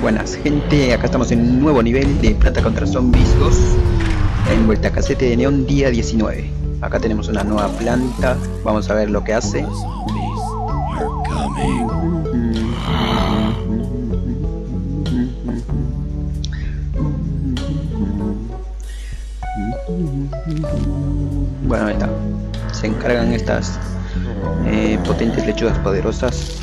Buenas gente, acá estamos en un nuevo nivel de Planta contra Zombies 2 En vuelta casete de neón día 19 Acá tenemos una nueva planta, vamos a ver lo que hace. Bueno, ahí está. Se encargan estas eh, potentes lechugas poderosas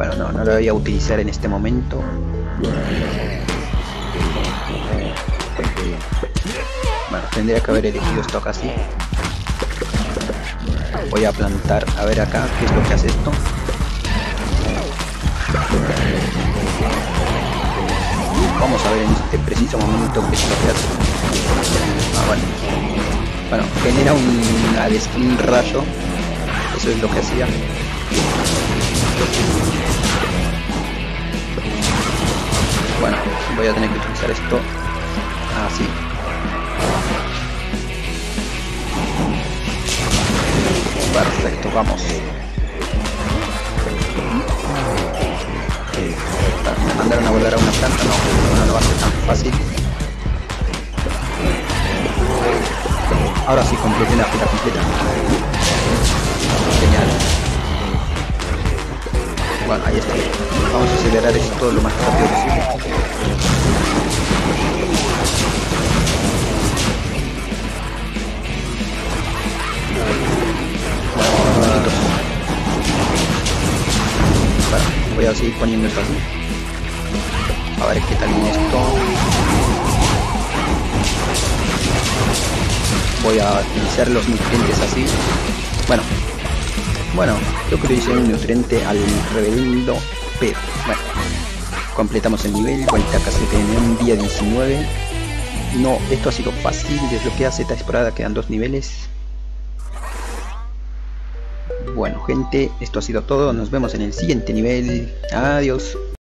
Bueno, no, no lo voy a utilizar en este momento. Bueno, tendría que haber elegido esto acá así. Voy a plantar, a ver acá, qué es lo que hace esto. Vamos a ver en este preciso momento qué es lo que hace. Ah, bueno. Bueno, genera un, un rayo. Eso es lo que hacía. Voy a tener que utilizar esto así. Perfecto, vamos. Mandaron a volar a una planta, no, no lo va a ser tan fácil. Ahora sí, completé la fila completa. Genial. Bueno, ahí está. Vamos a acelerar esto lo más rápido posible. A seguir poniendo esto así. A ver qué tal viene esto. Voy a utilizar los nutrientes así. Bueno, bueno, yo creo que hice un nutriente al reverendo pero bueno, completamos el nivel, vuelta a casa en un día 19. No, esto ha sido fácil, desde lo que hace esta temporada quedan dos niveles. Bueno gente, esto ha sido todo, nos vemos en el siguiente nivel, adiós.